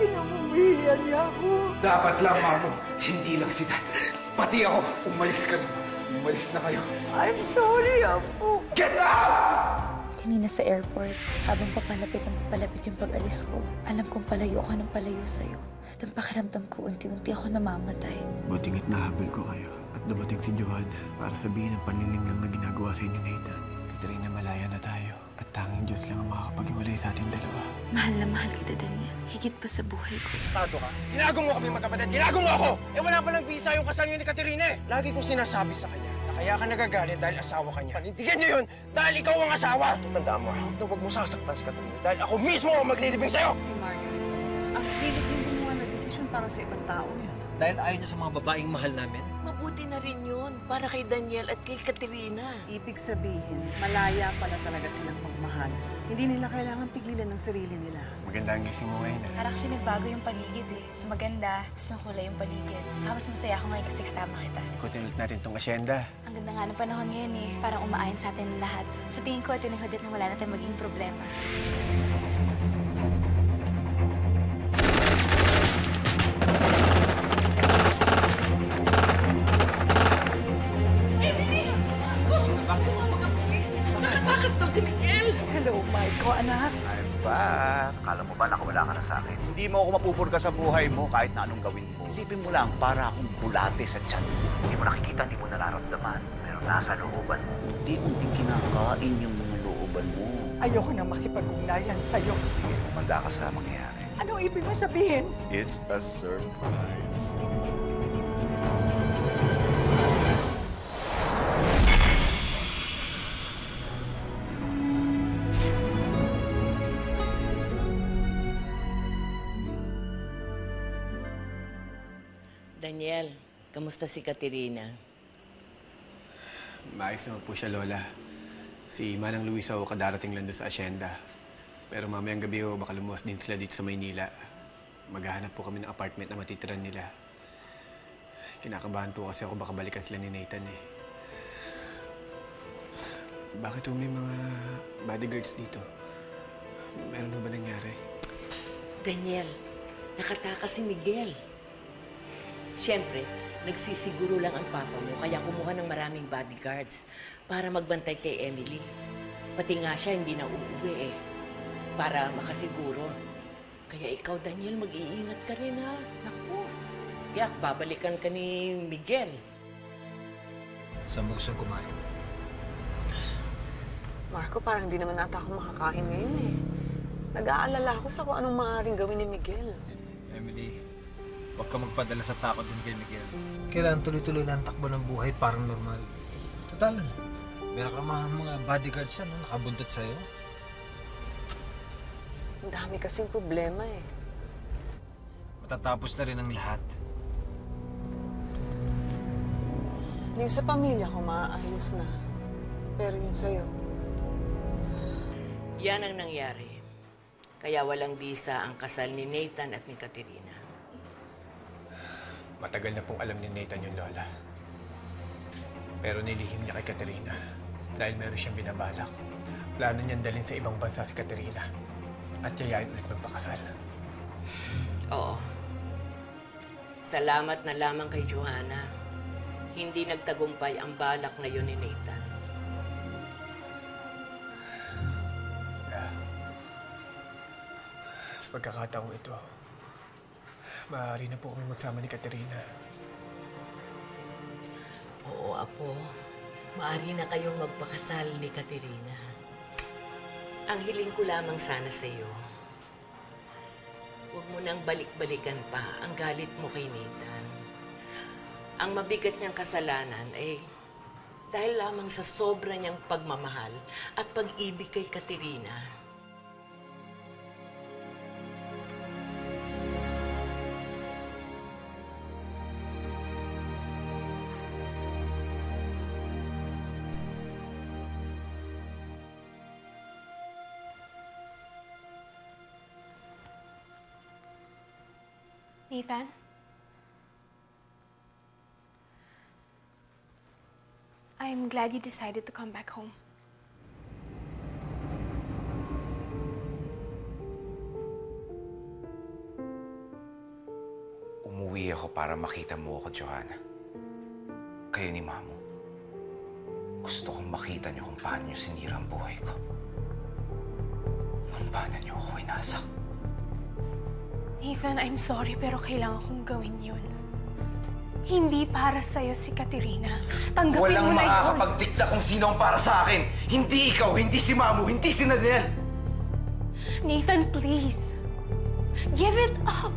Kinamuhiyan niya ako. Dapat lang, Mamo. Hindi lang si Dad. Pati ako. Umalis kami. Umalis na kayo. I'm sorry, Apo. Get out! Kanina sa airport, habang papalapit ang papalapit yung pag-alis ko, alam kong palayo ako ng palayo sa'yo. At ang pakiramdam ko, unti-unti ako namamatay. Buting at nahabol ko kayo at dumating si Johan para sabihin ang panining lang na ginagawa sa inyo, Nathan. Katrina, malaya na tayo tanging Diyos lang ang makakapag-iwalay sa ating dalawa. Mahal na mahal kita, Daniel. Higit pa sa buhay ko. Tado ka. Ginago mo kami magkapatid. Ginago mo ako! Eh wala pa ng visa yung kasal niyo ni Katerina eh. Lagi kong sinasabi sa kanya na kaya ka nagagalit dahil asawa ka niya. Panindigan niyo yun dahil ikaw ang asawa. Tandaan mo, na huwag mo sasaktan si Katerina dahil ako mismo ang maglilibing sa'yo. Si Margaret. Ang hilig din gumawa ng desisyon para sa ibang tao. Dahil ayaw niya sa mga babaeng mahal namin. Mabuti na rin yun para kay Daniel at kay Katerina. Ibig sabihin, malaya pala talaga silang magmahal. Hindi nila kailangan pigilan ng sarili nila. Maganda ang gising mo ngayon, ah. Para kasi nagbago yung paligid eh. Mas maganda, mas makulay yung paligid. Saka mas masaya ako ngayon kasi kasama kita. Ikutin ulit natin tong asyenda. Ang ganda nga ng panahon ngayon eh. Parang umaayon sa atin lahat. Sa tingin ko, ito yung hudyat na wala na tayong maging problema. Hindi mo ako mapupurga sa buhay mo kahit na anong gawin mo. Isipin mo lang, para akong bulate sa tiyan. Hindi mo nakikita, hindi mo nararamdaman. Pero nasa looban mo. Unti-unting kinakain yung mga looban mo. Ayoko na makipag-ugnayan sa'yo. Sige, manda ka sa mangyayari. Anong ibig mo sabihin? It's a surprise. Kamusta si Katerina? Maayos naman po siya, Lola. Si Manang Luisa o kadarating lang doon sa asyenda. Pero mamayang gabi ho, baka lumuwas din sila dito sa Maynila. Maghahanap po kami ng apartment na matitiran nila. Kinakabahan po kasi ako baka balikan sila ni Nathan eh. Bakit ho may mga bodyguards dito? Meron ho ba nangyari? Daniel, nakatakas si Miguel. Siyempre, nagsisiguro lang ang papa mo kaya kumuha ng maraming bodyguards para magbantay kay Emily. Pati nga siya hindi na uuwi eh, para makasiguro. Kaya ikaw, Daniel, mag-iingat ka rin ha. Naku, yak, babalikan ka ni Miguel. Saan mo gusto kumain? Marco, parang hindi naman ata ako makakain ngayon eh. Nag-aalala ako sa kung anong maaaring gawin ni Miguel. Huwag ka magpadala sa takot dyan kay Miguel. Kailangan tuloy-tuloy na ang takbo ng buhay parang normal. Total, meron ka mga, mga bodyguards yan, no? nakabuntot sa'yo. Ang dami kasing problema eh. Matatapos na rin ang lahat. Yung sa pamilya ko, maayos na. Pero yung sa'yo, Yan ang nangyari. Kaya walang bisa ang kasal ni Nathan at ni Katerina. Matagal na pong alam ni Nathan yung Lola. Pero nilihim niya kay Katerina dahil meron siyang binabalak. Plano niyang dalhin sa ibang bansa si Katerina at yayain ulit magpakasal. Oo. Salamat na lamang kay Johanna. Hindi nagtagumpay ang balak na yun ni Nathan. Kaya, sa pagkakataong ito, maaari na po kami magsama ni Katerina. Oo, Apo. Maari na kayong magpakasal ni Katerina. Ang hiling ko lamang sana sa iyo, huwag mo nang balik-balikan pa ang galit mo kay Nathan. Ang mabigat niyang kasalanan ay dahil lamang sa sobra niyang pagmamahal at pag-ibig kay Katerina. Nathan? I'm glad you decided to come back home. ako para makita mo ako, Johanna. Kayo ni Mamo. Gusto kong makita niyo kung paano niyo sinira ang buhay ko. Kung paano niyo ako inasak. Nathan, I'm sorry pero kailangan kong gawin yun. Hindi para sa'yo si Katerina. Tanggapin Walang mo na yun. makakapagdikta kung sino ang para sa akin. Hindi ikaw, hindi si Mamu, hindi si Nadel. Nathan, please. Give it up.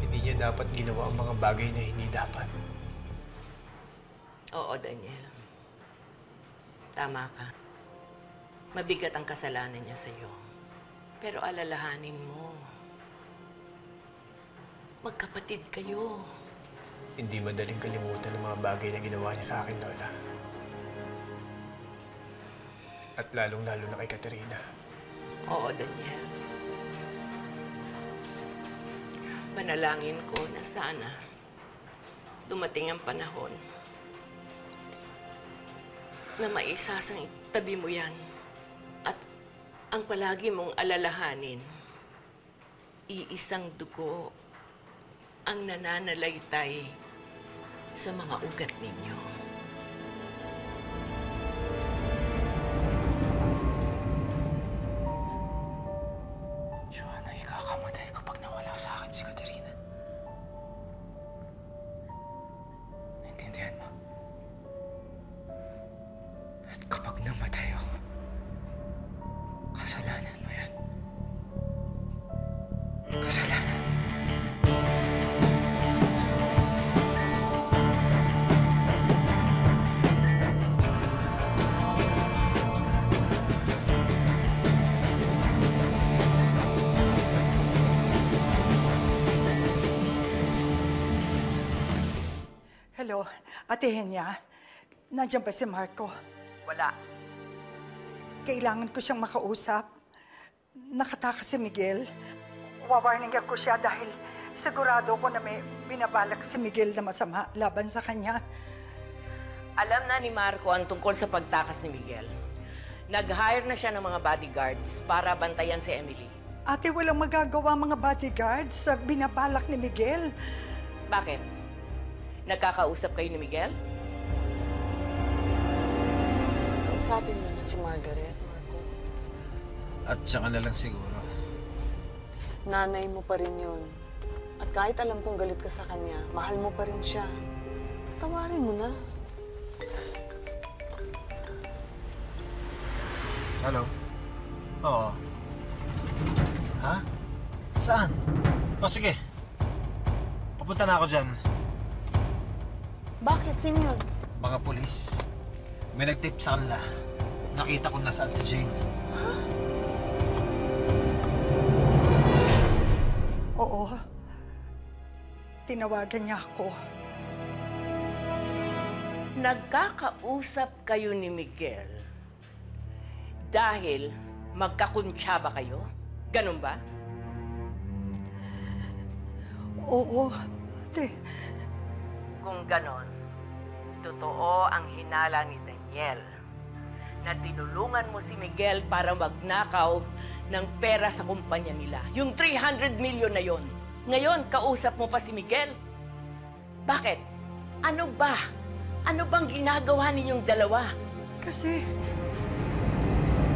Hindi niya dapat ginawa ang mga bagay na hindi dapat. Oo, Daniel. Tama ka. Mabigat ang kasalanan niya sa'yo. Pero alalahanin mo. Magkapatid kayo. Hindi madaling kalimutan ang mga bagay na ginawa niya sa akin, Lola. At lalong-lalo na kay Katerina. Oo, Daniel. Manalangin ko na sana dumating ang panahon na maisasang tabi mo yan at ang palagi mong alalahanin, iisang dugo ang nananalaytay sa mga ugat ninyo. Ate Henya. Nandiyan ba si Marco? Wala. Kailangan ko siyang makausap. Nakatakas si Miguel. Wawarningan ko siya dahil sigurado ko na may binabalak si Miguel na masama laban sa kanya. Alam na ni Marco ang tungkol sa pagtakas ni Miguel. Nag-hire na siya ng mga bodyguards para bantayan si Emily. Ate, walang magagawa mga bodyguards sa binabalak ni Miguel. Bakit? Nagkakausap kayo ni Miguel? Kausapin mo na si Margaret, Marco. At saka na lang siguro. Nanay mo pa rin yun. At kahit alam kong galit ka sa kanya, mahal mo pa rin siya. Tawarin mo na. Hello? Oo. Ha? Saan? O sige. Papunta na ako dyan. Bakit? Sino yun? Mga polis. May nag-tip sa kanila. Nakita ko nasaan si Jane. Oo. Tinawagan niya ako. Nagkakausap kayo ni Miguel dahil magkakuntsaba kayo? Ganun ba? Oo, ate. Kung ganon, totoo ang hinala ni Daniel na tinulungan mo si Miguel para magnakaw ng pera sa kumpanya nila. Yung 300 million na yon. Ngayon, kausap mo pa si Miguel. Bakit? Ano ba? Ano bang ginagawa ninyong dalawa? Kasi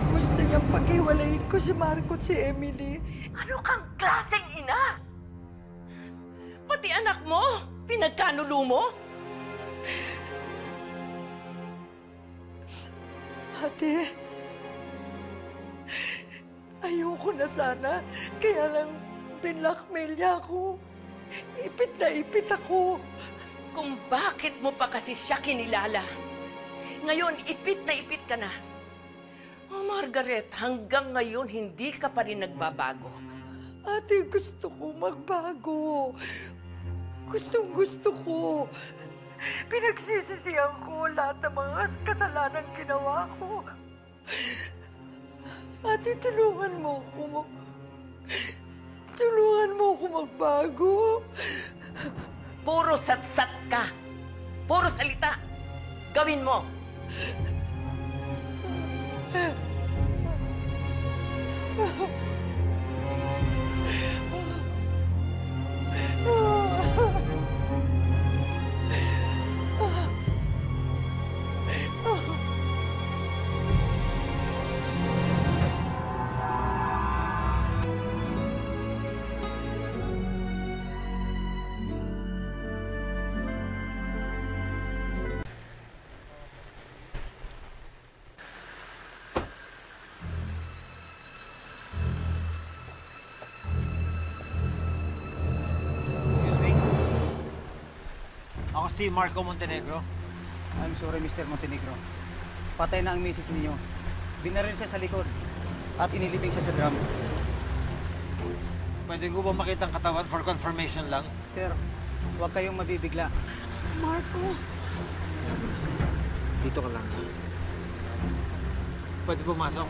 gusto niyang paghiwalayin ko si Marco at si Emily. Ano kang klaseng ina? Pati anak mo, pinagkanulo mo? Ate, ayoko na sana. Kaya lang binlockmail niya ako. Ipit na ipit ako. Kung bakit mo pa kasi siya kinilala. Ngayon, ipit na ipit ka na. Oh, Margaret, hanggang ngayon hindi ka pa rin nagbabago. Ate, gusto ko magbago. Gustong gusto ko. Pinagsisisihan ko lahat ng mga kasalanan ginawa ko. Ate, tulungan mo ako mag... Tulungan mo ako magbago. Puro satsat ka. Puro salita. Gawin mo. Ah. si Marco Montenegro? I'm sorry, Mr. Montenegro. Patay na ang misis ninyo. Binaril siya sa likod at inilibing siya sa drum. Pwede ko ba makita ang katawan for confirmation lang? Sir, huwag kayong mabibigla. Marco, Dito ka lang. Pwede pumasok?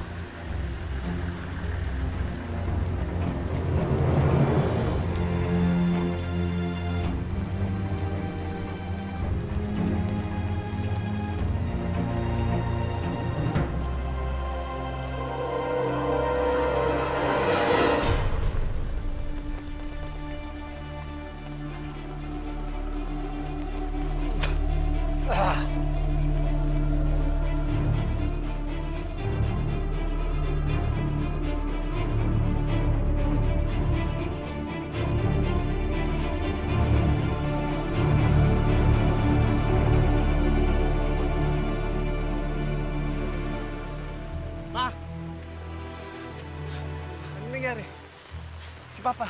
Papa.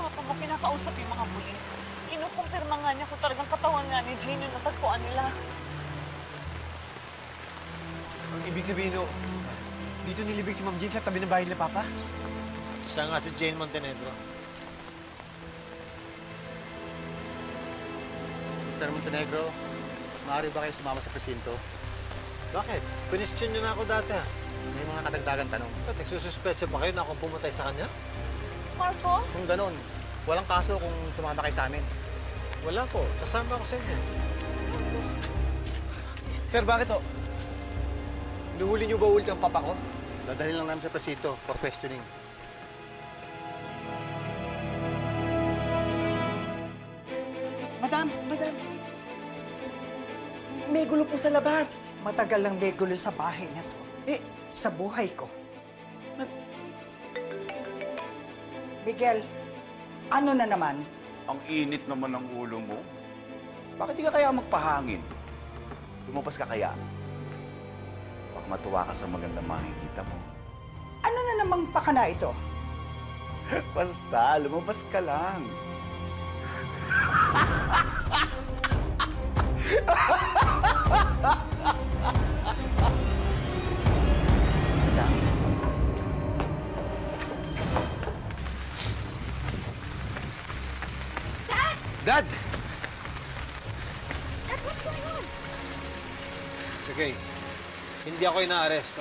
Papa mo kinakausap yung mga pulis. Kinukumpirma nga niya kung talagang katawan nga ni Jane yung natagpuan nila. Ang ibig sabihin no, dito nilibig si Ma'am Jean sa tabi ng bahay nila Papa? Siya nga si Jane Montenegro. Mr. Montenegro, maaari ba kayo sumama sa presinto? Bakit? Question niyo na ako dati ah. May mga kadagdagan tanong. Ba't nagsususpetsa ba kayo na akong pumatay sa kanya? Marco? Kung ganun, walang kaso kung sumama kayo sa amin. Wala po. Sasama ako sa inyo. Sir, bakit to? Nuhuli niyo ba ulit ang papa ko? Dadalhin lang namin sa presinto for questioning. Madam, madam. May gulo po sa labas. Matagal lang may gulo sa bahay na to. Eh, sa buhay ko. Miguel, ano na naman? Ang init naman ng ulo mo. Bakit di ka kaya magpahangin? Lumabas ka kaya? Baka matuwa ka sa magandang makikita mo. Ano na namang pakana ito? Basta, lumabas ka lang. Dad! Sige. Hindi ako inaaresto.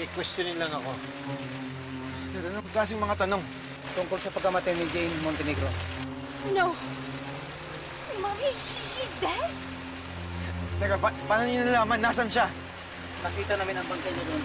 Kikwestiyonin lang ako. Dad, anong klaseng mga tanong? Tungkol sa pagkamatay ni Jane Montenegro. no. Si Mommy, she, she's dead? Teka, pa paano niyo nalaman? Nasaan siya? Nakita namin ang bangkay niya doon.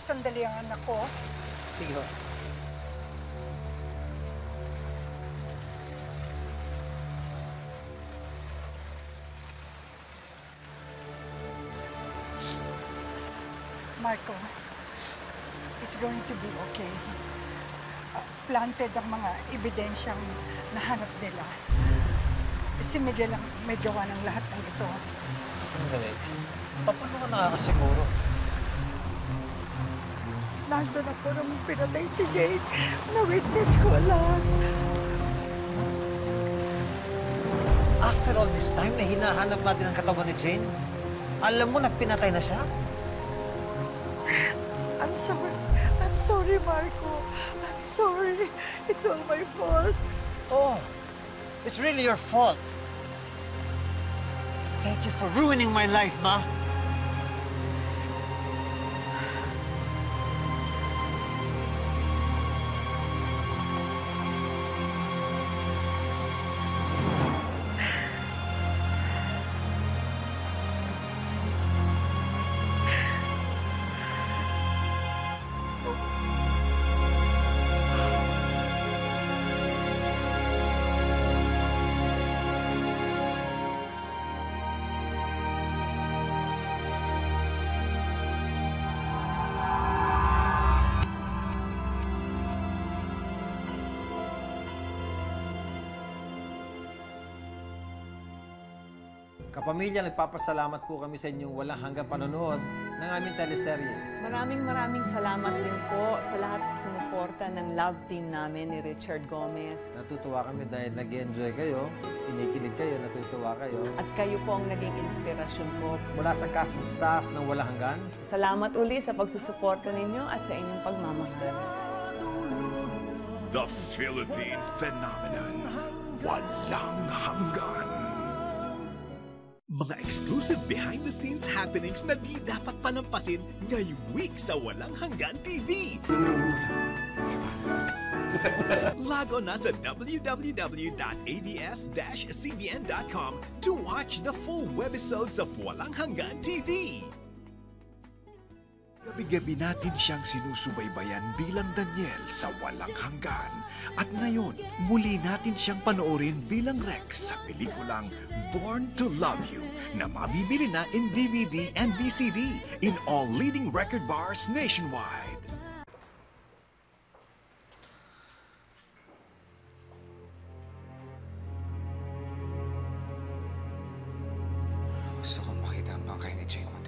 Sandali ang anak ko? Sige ho. Marco, it's going to be okay. Uh, planted ang mga ebidensyang nahanap nila. Si Miguel ang may gawa ng lahat ng ito. Sandali. Pa- Paano ka nakakasiguro? Nandun ako nung pinatay si Jane. Na-witness ko lahat. After all this time na hinahanap natin ang katawan ni Jane, alam mo na pinatay na siya? I'm sorry. I'm sorry, Marco. I'm sorry. It's all my fault. Oh, it's really your fault. Thank you for ruining my life, Ma. Kapamilya, nagpapasalamat po kami sa inyong walang hanggang panonood ng aming teleserye. Maraming maraming salamat din po sa lahat sa sumuporta ng love team namin ni Richard Gomez. Natutuwa kami dahil nag enjoy kayo, kinikilig kayo, natutuwa kayo. At kayo po ang naging inspirasyon ko. Mula sa cast and staff ng Walang Hanggan, Salamat uli sa pagsusuporta ninyo at sa inyong pagmamahal. The Philippine Phenomenon. Walang hanggan. Mga exclusive behind-the-scenes happenings na di dapat palampasin ngayong week sa Walang Hanggan TV. Log on na sa www.abs-cbn.com to watch the full webisodes of Walang Hanggan TV. Gabi-gabi natin siyang sinusubaybayan bilang Daniel sa Walang Hanggan. At ngayon, muli natin siyang panoorin bilang Rex sa pelikulang Born to Love You na mabibili na in DVD and VCD in all leading record bars nationwide. Gusto kong makita ang bangkay ni Jane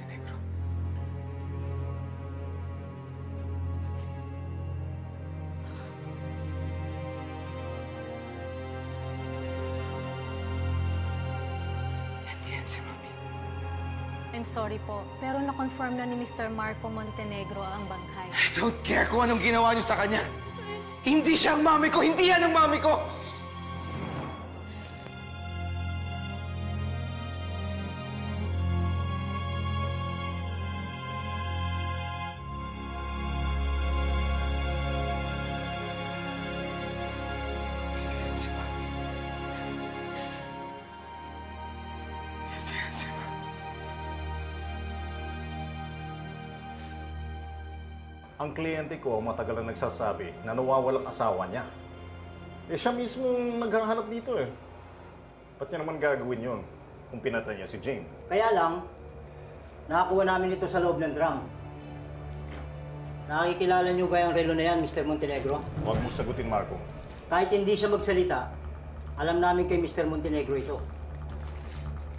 I'm sorry po, pero na-confirm na ni Mr. Marco Montenegro ang banghay. I don't care kung anong ginawa niyo sa kanya. Hindi siya ang mami ko! Hindi yan ang mami ko! Ang kliyente ko matagal na nagsasabi na nawawalang asawa niya. Eh siya mismo naghahanap dito eh. Ba't niya naman gagawin yon kung pinatay niya si Jane? Kaya lang, nakakuha namin ito sa loob ng drum. Nakikilala niyo ba yung relo na yan, Mr. Montenegro? Huwag mo sagutin, Marco. Kahit hindi siya magsalita, alam namin kay Mr. Montenegro ito.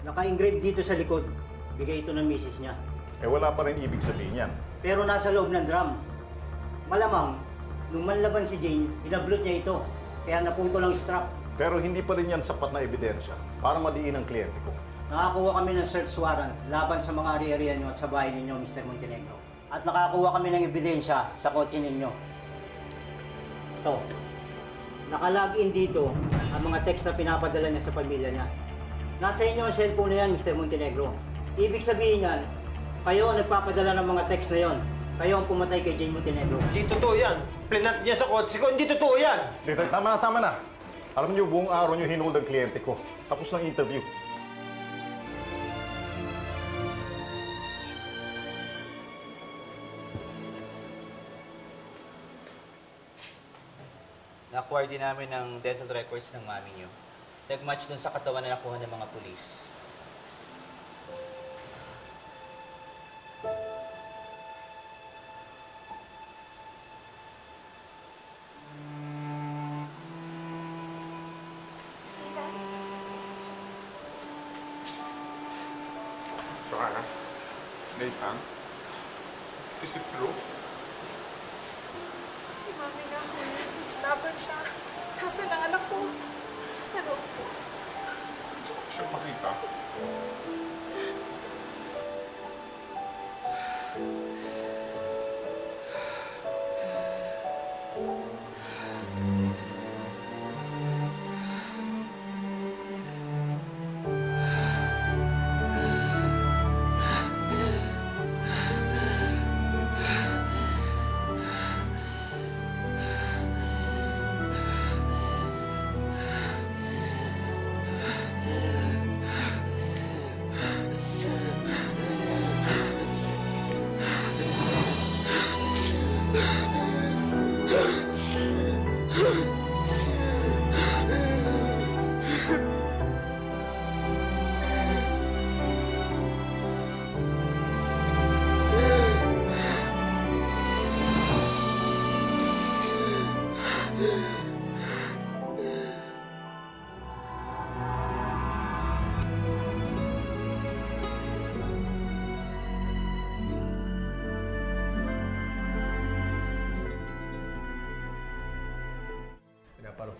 Naka-engrave dito sa likod. Bigay ito ng misis niya. Eh wala pa rin ibig sabihin yan. Pero nasa loob ng drum. Malamang, nung manlaban si Jane, inablot niya ito. Kaya naputo lang strap. Pero hindi pa rin yan sapat na ebidensya para madiin ang kliyente ko. Nakakuha kami ng search warrant laban sa mga ari-arian niyo at sa bahay ninyo, Mr. Montenegro. At nakakuha kami ng ebidensya sa kotse ninyo. Ito. Nakalagin dito ang mga text na pinapadala niya sa pamilya niya. Nasa inyo ang cellphone na yan, Mr. Montenegro. Ibig sabihin yan, kayo ang nagpapadala ng mga text na yon. Kayo ang pumatay kay Jane Montenegro. Hindi totoo yan. Plinat niya sa kotse ko. Hindi totoo yan. Dito, tama na, tama na. Alam niyo, buong araw niyo hinold ang kliyente ko. Tapos ng interview. Na-acquire din namin ng dental records ng mami niyo. Nag-match dun sa katawan na nakuha ng mga pulis. Nathan, is it true? Si Mami nga po. Nasaan siya? Nasaan ang anak ko? Sa loob po. Gusto ko siya makita.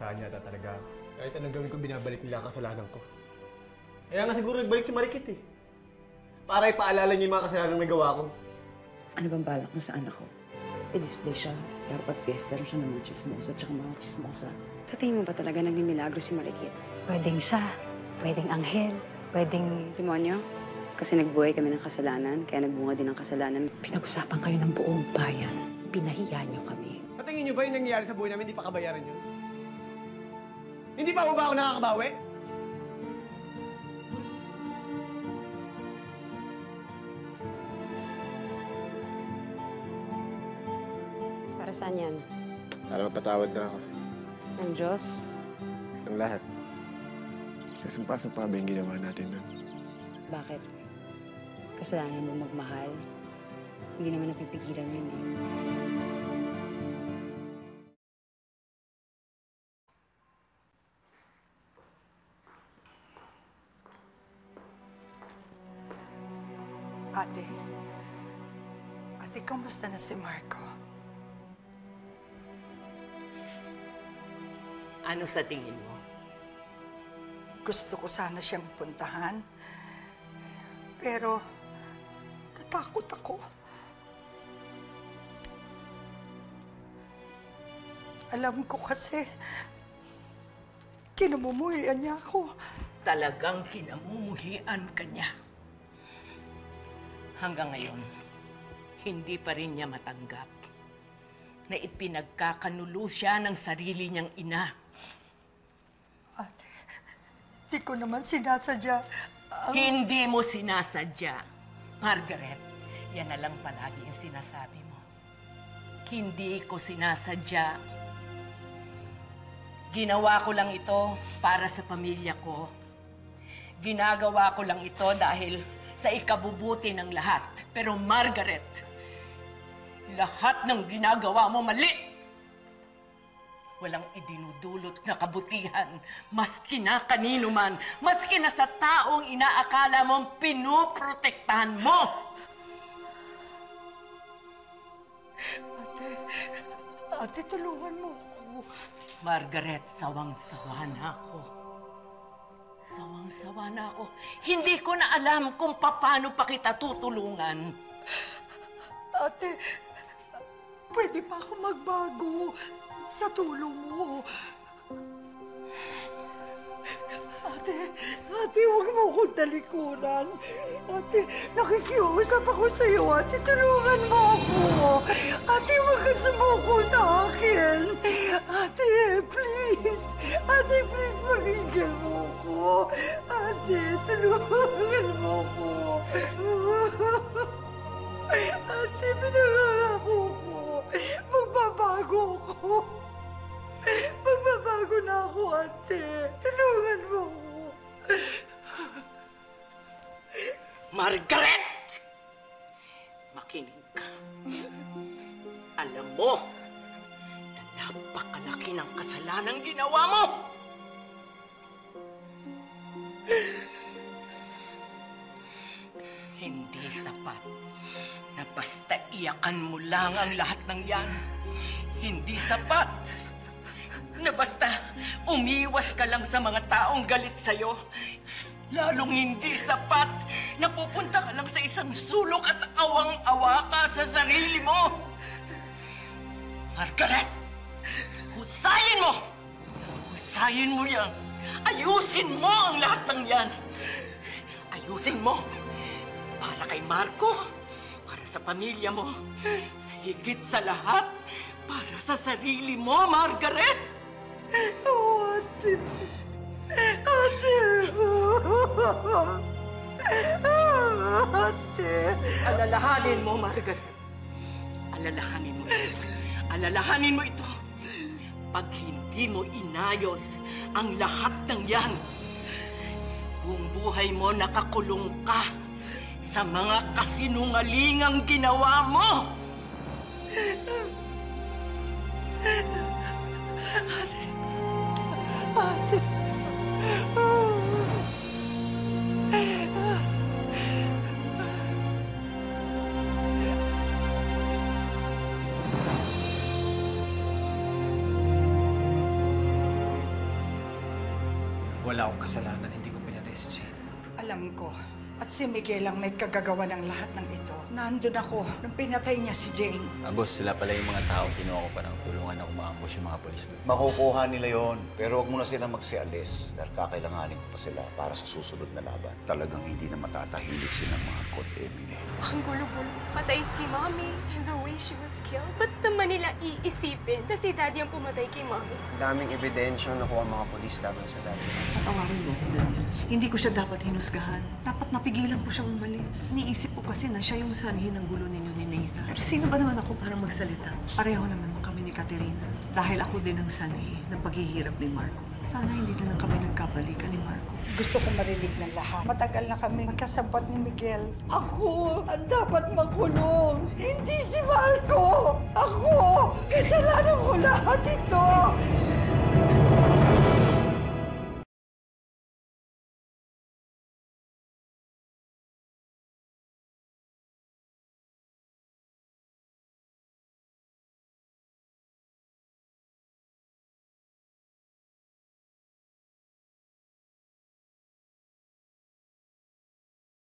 parusahan yata talaga. Kahit anong gawin ko, binabalik nila ang kasalanan ko. Kaya nga siguro nagbalik si Marikit eh. Para ipaalala niya yung mga kasalanan na nagawa ko. Ano bang balak mo sa anak ko? I-display siya. Dapat pester siya ng mga chismosa at mga chismosa. Sa tingin mo ba talaga nagmimilagro si Marikit? Pwedeng siya, pwedeng anghel, pwedeng... Demonyo? Kasi nagbuhay kami ng kasalanan, kaya nagbunga din ng kasalanan. Pinag-usapan kayo ng buong bayan. Pinahiya niyo kami. Sa tingin niyo ba yung nangyayari sa buhay namin, hindi pa kabayaran yun? Hindi pa ba ako nakakabawi? Para saan yan? Para mapatawad na ako. Ng Diyos? Ng lahat. Kasi pasok pa ba yung ginawa natin nun? Bakit? Kasalanan mo magmahal? Hindi naman napipigilan yun eh. Ano sa tingin mo? Gusto ko sana siyang puntahan. Pero, tatakot ako. Alam ko kasi, kinamumuhian niya ako. Talagang kinamumuhian ka niya. Hanggang ngayon, hindi pa rin niya matanggap na ipinagkakanulo siya ng sarili niyang ina. Di ko naman sinasadya. ang- Hindi mo sinasadya. Margaret, yan na lang palagi yung sinasabi mo. Hindi ko sinasadya. Ginawa ko lang ito para sa pamilya ko. Ginagawa ko lang ito dahil sa ikabubuti ng lahat. Pero Margaret, lahat ng ginagawa mo mali. Walang idinudulot na kabutihan, maski na kanino man, maski na sa taong inaakala mong pinuprotektahan mo. Ate, ate, tulungan mo ako. Margaret, sawang-sawa na ako. Sawang-sawa na ako. Hindi ko na alam kung paano pa kita tutulungan. Ate, pwede pa ako magbago sa tulong mo. Ate, ate, huwag mo akong talikuran. Ate, nakikiusap ako sa iyo. Ate, tulungan mo ako. Ate, huwag ka sumuko sa akin. Ate, please. Ate, please, pakinggan mo ako. Ate, tulungan mo ako. Ate, pinangangako ko. Magbabago ako. Magbabago na ako, ate. Tulungan mo ako. Margaret! Makinig ka. Alam mo na napakalaki ng kasalanan ginawa mo. Hindi sapat na basta iyakan mo lang ang lahat ng yan. Hindi sapat na basta umiwas ka lang sa mga taong galit sa'yo. Lalong hindi sapat na pupunta ka lang sa isang sulok at awang-awa ka sa sarili mo. Margaret, husayin mo! Husayin mo yan! Ayusin mo ang lahat ng yan! Ayusin mo! Para kay Marco, para sa pamilya mo, higit sa lahat, para sa sarili mo, Margaret! Oh, ate. Ate. Ate. Alalahanin mo, Margaret. Alalahanin mo. Alalahanin mo ito. Pag hindi mo inayos ang lahat ng yan, buong buhay mo nakakulong ka sa mga kasinungalingang ginawa mo. Ate. wala si Miguel ang may kagagawa ng lahat ng ito. Nandun ako nung pinatay niya si Jane. Boss, sila pala yung mga tao kinuha ko pa ng tulungan ako ma-ambush yung mga polis doon. Makukuha nila yon, pero wag muna sila magsialis dahil kakailanganin ko pa sila para sa susunod na laban. Talagang hindi na matatahimik silang mga Colt Emily. Ang gulo-gulo. Patay si Mommy and the way she was killed. Ba't naman nila iisipin na si Daddy ang pumatay kay Mommy? Ang daming ebidensya nakuha mga polis laban sa dati. Patawarin mo Daniel. Hindi ko siya dapat hinusgahan. Dapat napigilan ko siyang umalis. Iniisip ko kasi na siya yung sanhin ng gulo ninyo ni Nathan. Pero sino ba naman ako para magsalita? Pareho naman kami ni Katerina. Dahil ako din ang sanhi ng paghihirap ni Marco. Sana hindi na lang kami nagkabalikan ni Marco. Gusto ko marinig ng lahat. Matagal na kami magkasabat ni Miguel. Ako ang dapat makulong. Hindi si Marco. Ako. Kasalanan ko lahat ito.